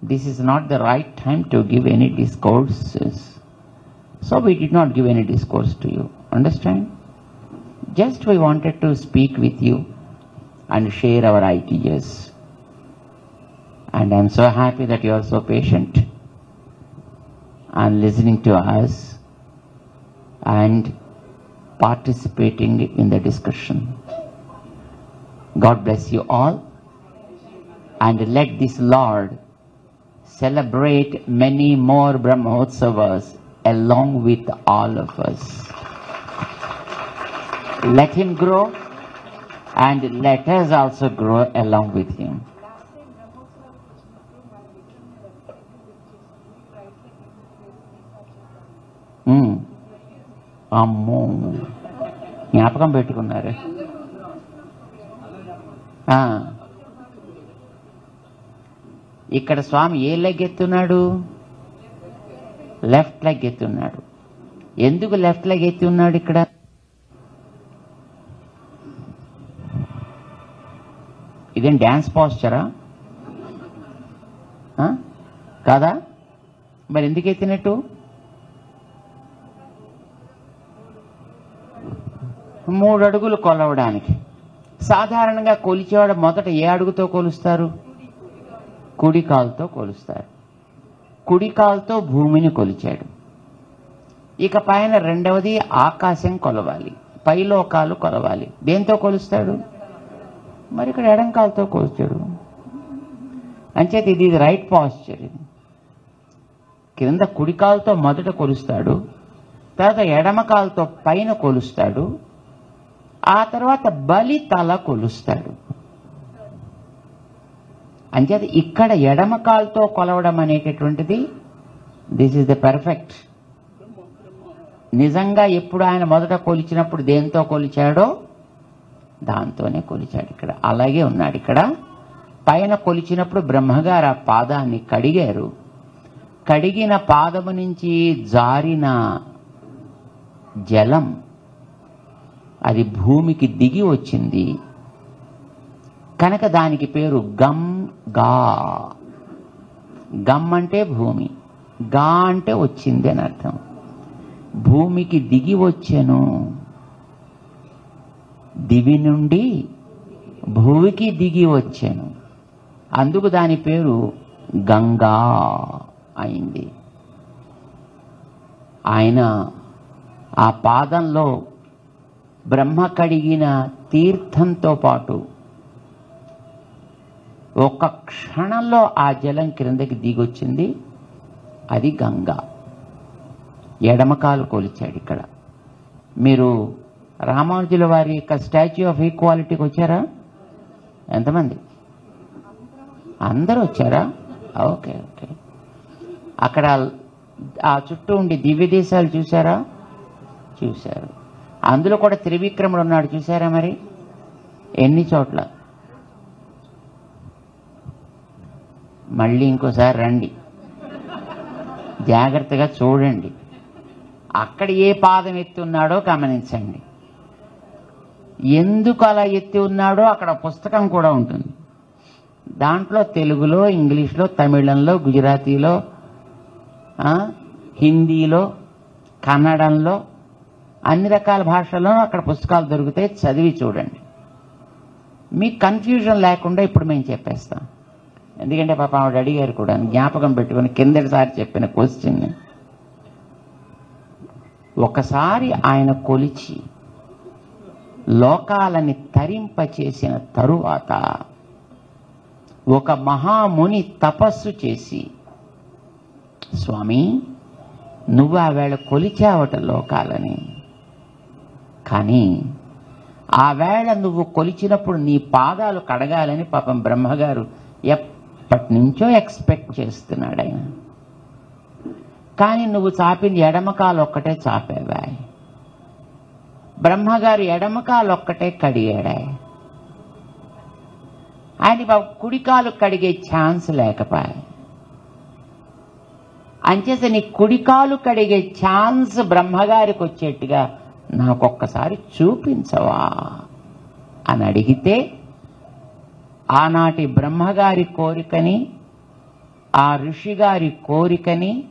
this is not the right time to give any discourses. So we did not give any discourse to you. Understand? Just we wanted to speak with you and share our ideas. And I'm so happy that you are so patient and listening to us and participating in the discussion. God bless you all and let this Lord celebrate many more Brahmotsavas along with all of us. Let him grow and let us also grow along with him. Hmm. అమ్మో. జ్ఞాపకం పెట్టుకున్నారు. ఆ. ఇక్కడ స్వామి ఏ leg ఎత్తున్నాడు? Left leg ఎత్తున్నాడు. ఎందుకు left leg ఎత్తి ఉన్నాడు ఇక్కడ? ఇదేం డ్యాన్స్ పాస్చరా? ఆ? కాదా? మరి ఎందుకు ఎత్తినట్టు మూడు అడుగులు కొలవడానికి. సాధారణంగా కొలిచేవాడు మొదట ఏ అడుగుతో కొలుస్తారు? కుడి కాలుతో కొలుస్తారు. కుడి కాలుతో భూమిని కొలిచాడు. ఇక పైన రెండవది ఆకాశం కొలవాలి. పైలోకాలు కొలవాలి. దేంతో కొలుస్తాడు? మరి ఇక్కడ ఎడం కాలుతో కొలుచాడు అంచేత ఇది రైట్ పాస్చర్ ఇది. కింద కుడికాలతో మొదట కొలుస్తాడు తర్వాత ఎడమ కాలుతో పైన కొలుస్తాడు ఆ తర్వాత బలి తల కొలుస్తాడు. అంచేత ఇక్కడ ఎడమ కాలుతో కొలవడం అనేటటువంటిది దిస్ ఇస్ ద పర్ఫెక్ట్ నిజంగా ఎప్పుడు ఆయన మొదట కొలిచినప్పుడు దేంతో కొలిచాడో దాంతోనే కొలిచాడు ఇక్కడ. అలాగే ఉన్నాడు ఇక్కడ. పైన కొలిచినప్పుడు బ్రహ్మగారు ఆ పాదాన్ని కడిగారు. కడిగిన పాదము నుంచి జారిన జలం అది భూమికి దిగి వచ్చింది. కనుక దానికి పేరు గమ్గా. గమ్ అంటే భూమి. గా అంటే వచ్చింది అని అర్థం. భూమికి దిగి వచ్చెను. దివి నుండి భూమికి దిగి వచ్చాను. అందుకు దాని పేరు గంగా అయింది. ఆయన ఆ పాదంలో బ్రహ్మ కడిగిన తీర్థంతో పాటు ఒక క్షణంలో ఆ జలం క్రిందకి దిగొచ్చింది. అది గంగా. ఎడమకాలు కొలిచాడు ఇక్కడ. మీరు రామానుజుల వారి యొక్క స్టాచ్యూ ఆఫ్ ఈక్వాలిటీకి వచ్చారా? ఎంతమంది? అందరూ వచ్చారా? Okay okay. అక్కడ ఆ చుట్టూ ఉండి దివ్య దేశాలు చూసారా చూశారు. అందులో కూడా త్రివిక్రముడు ఉన్నాడు చూసారా మరి? ఎన్ని చోట్ల? మళ్ళీ ఇంకోసారి రండి. జాగ్రత్తగా చూడండి. అక్కడ ఏ పాదం ఎత్తున్నాడో గమనించండి. ఎందుకు అలా ఎత్తి ఉన్నాడో అక్కడ పుస్తకం కూడా ఉంటుంది. దాంట్లో తెలుగులో ఇంగ్లీష్లో తమిళంలో గుజరాతీలో హిందీలో కన్నడంలో అన్ని రకాల భాషల్లో అక్కడ పుస్తకాలు దొరికితే చదివి చూడండి. మీకు కన్ఫ్యూజన్ లేకుండా ఇప్పుడు మేము చెప్పేస్తాం. ఎందుకంటే పాప ఆవిడ అడిగారు కూడా జ్ఞాపకం పెట్టుకుని కిందటిసారి చెప్పిన క్వశ్చన్ ఒకసారి ఆయన కొలిచి లోకాలని తరింపచేసిన తరువాత ఒక మహాముని తపస్సు చేసి స్వామి నువ్వు ఆ వేళ కొలిచావట లోకాలని. కానీ ఆ వేళ నువ్వు కొలిచినప్పుడు నీ పాదాలు కడగాలని పాపం బ్రహ్మగారు ఎప్పటి నుంచో ఎక్స్పెక్ట్ చేస్తున్నాడు ఆయన కానీ నువ్వు చాపింది ఎడమకాలు ఒక్కటే చాపేవా బ్రహ్మగారు ఎడమకాలు ఒక్కటే కడిగాడా. ఆయన బాబు కుడికాలు కడిగే ఛాన్స్ లేకపోయా అంచేత నీ కుడికాలు కడిగే ఛాన్స్ బ్రహ్మగారికి వచ్చేట్టుగా నాకొక్కసారి చూపించవా అని అడిగితే ఆనాటి బ్రహ్మగారి కోరికని ఆ ఋషిగారి కోరికని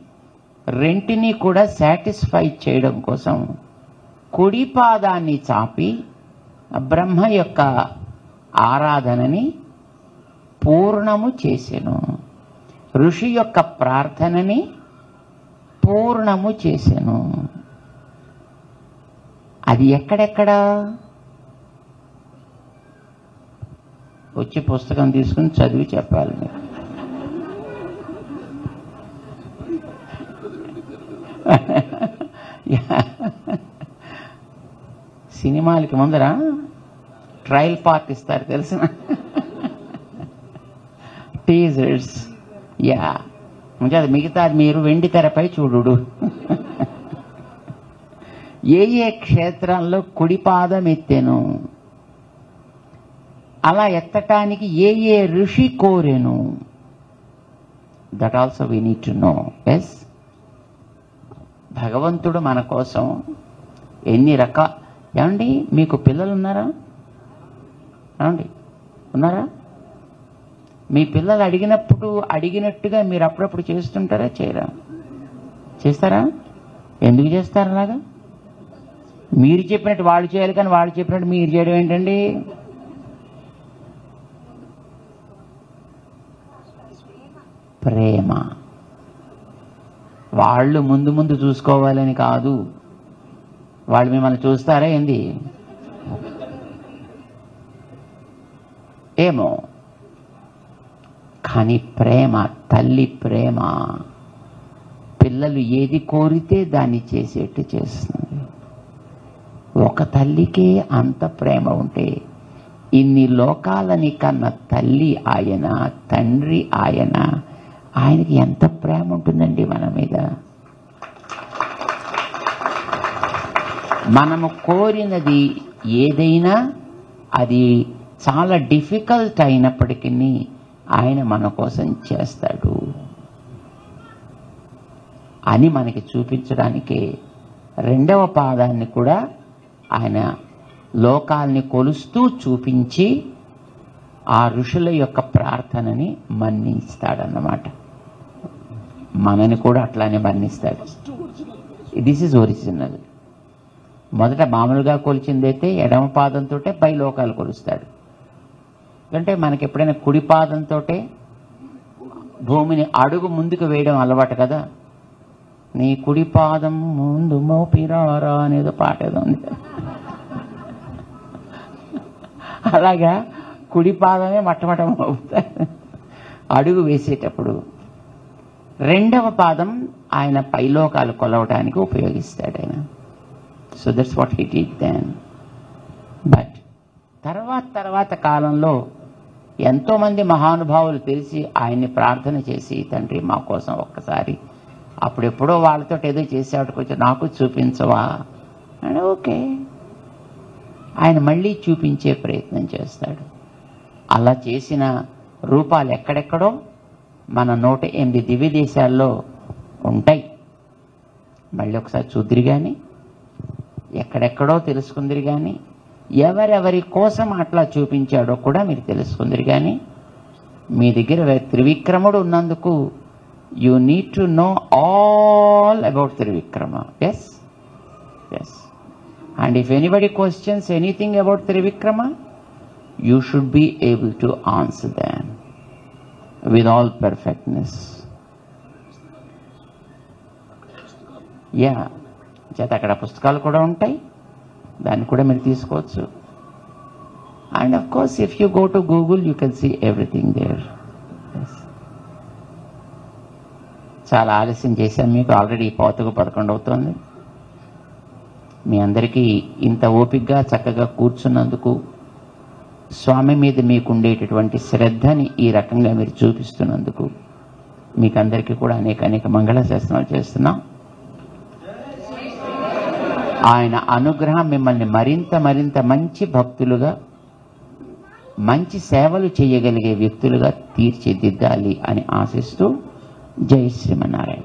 రెంటిని కూడా సాటిస్ఫై చేయడం కోసం కుడి పాదాన్ని చాపి బ్రహ్మ యొక్క ఆరాధనని పూర్ణము చేసెను. ఋషి యొక్క ప్రార్థనని పూర్ణము చేసెను. అది ఎక్కడెక్కడ? వచ్చి పుస్తకం తీసుకుని చదివి చెప్పాలి మీరు సినిమాలకి ముందర ట్రయల్ పార్ట్ ఇస్తారు తెలిసిన టీజర్స్ యా అది మిగతా మీరు వెండి తెరపై చూడు ఏ ఏ క్షేత్రంలో కుడి పాదం ఎత్తెను? అలా ఎత్తటానికి ఏ ఏ ఋషి కోరెను? That also we need to know yes భగవంతుడు మన కోసం ఎన్ని రకాల ఏమండి మీకు పిల్లలు ఉన్నారా? ఏమండి ఉన్నారా? మీ పిల్లలు అడిగినప్పుడు అడిగినట్టుగా మీరు అప్పుడప్పుడు చేస్తుంటారా చేయరా? చేస్తారా? ఎందుకు చేస్తారు అలాగా? మీరు చెప్పినట్టు వాళ్ళు చేయాలి కానీ వాళ్ళు చెప్పినట్టు మీరు చేయడం ఏంటండి? ప్రేమ. వాళ్ళు ముందు ముందు చూసుకోవాలని కాదు. వాళ్ళు మిమ్మల్ని చూస్తారా ఏంది? ఏమో. కానీ ప్రేమ తల్లి ప్రేమ పిల్లలు ఏది కోరితే దాన్ని చేసేట్టు చేస్తుంది. ఒక తల్లికే అంత ప్రేమ ఉంటే ఇన్ని లోకాలని కన్న తల్లి ఆయన తండ్రి ఆయన ఆయనకి ఎంత ప్రేమ ఉంటుందండి మన మీద? మనము కోరినది ఏదైనా అది చాలా డిఫికల్ట్ అయినప్పటికీ ఆయన మన కోసం చేస్తాడు. అని మనకి చూపించడానికి రెండవ పాదాన్ని కూడా ఆయన లోకాల్ని కొలుస్తూ చూపించి ఆ ఋషుల యొక్క ప్రార్థనని మన్నిస్తాడన్నమాట. మనని కూడా అట్లానే మన్నిస్తాడు. దిస్ ఇస్ ఒరిజినల్ మొదట మామూలుగా కొలిచిందైతే ఎడమ పాదంతో పై లోకాలు కొలుస్తాడు. అంటే మనకి ఎప్పుడైనా కుడి పాదంతో భూమిని అడుగు ముందుకు వేయడం అలవాటు కదా. నీ కుడి పాదం ముందు మోపిరారా అనేదో పాట ఏదో ఉంది. అలాగా కుడి పాదమే మట్టమట అడుగు వేసేటప్పుడు రెండవ పాదం ఆయన పైలోకాలు కొలవడానికి ఉపయోగిస్తాడు ఆయన. So that's what he did then but తర్వాత తర్వాత కాలంలో ఎంతోమంది మహానుభావులు తెలిసి ఆయన్ని ప్రార్థన చేసి తండ్రి మా కోసం ఒక్కసారి అప్పుడెప్పుడో వాళ్ళతో ఏదో చేసేవాడు కొంచెం నాకు చూపించవా? అని ఓకే. ఆయన మళ్ళీ చూపించే ప్రయత్నం చేస్తాడు. అలా చేసిన రూపాలు ఎక్కడెక్కడో మన నూట ఎనిమిది దివ్య దేశాల్లో ఉంటాయి. మళ్ళీ ఒకసారి చూద్దరు కానీ ఎక్కడెక్కడో తెలుసుకుందిరు కానీ ఎవరెవరి కోసం అట్లా చూపించాడో కూడా మీరు తెలుసుకుందిరు కానీ మీ దగ్గర త్రివిక్రముడు ఉన్నందుకు you need to know all about Trivikrama. Yes yes and if anybody questions anything about Trivikrama you should be able to answer them with all perfectness. Yeah చేత అక్కడ పుస్తకాలు కూడా ఉంటాయి. దాన్ని కూడా మీరు తీసుకోవచ్చు. And of course if you go to Google you can see everything there చాలా ఆలస్యం చేశాను మీకు. ఆల్రెడీ పోతకు పదకొండు అవుతోంది. మీ అందరికీ ఇంత ఓపికగా చక్కగా కూర్చున్నందుకు స్వామి మీద మీకు ఉండేటటువంటి శ్రద్ధని ఈ రకంగా మీరు చూపిస్తున్నందుకు మీకు అందరికీ కూడా అనేక అనేక మంగళ శాసనాలు చేస్తున్నాం. ఆయన అనుగ్రహం మిమ్మల్ని మరింత మరింత మంచి భక్తులుగా మంచి సేవలు చేయగలిగే వ్యక్తులుగా తీర్చిదిద్దాలి అని ఆశిస్తూ జై శ్రీమన్నారాయణ.